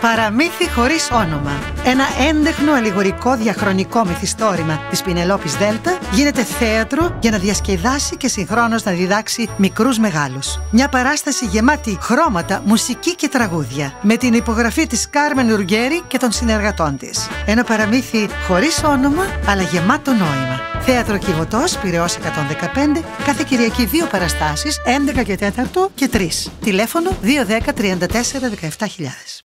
Παραμύθι χωρίς όνομα. Ένα έντεχνο αλληγορικό διαχρονικό μυθιστόρημα της Πινελόπης Δέλτα γίνεται θέατρο για να διασκεδάσει και συγχρόνως να διδάξει μικρούς μεγάλους. Μια παράσταση γεμάτη χρώματα, μουσική και τραγούδια. Με την υπογραφή της Κάρμεν Ουργκέρι και των συνεργατών της. Ένα παραμύθι χωρίς όνομα, αλλά γεμάτο νόημα. Θέατρο Κιβωτός, Πυραιός 115, κάθε Κυριακή δύο παραστάσεις, 11 και 4 και 3. Τηλέφωνο 210 34 17.000.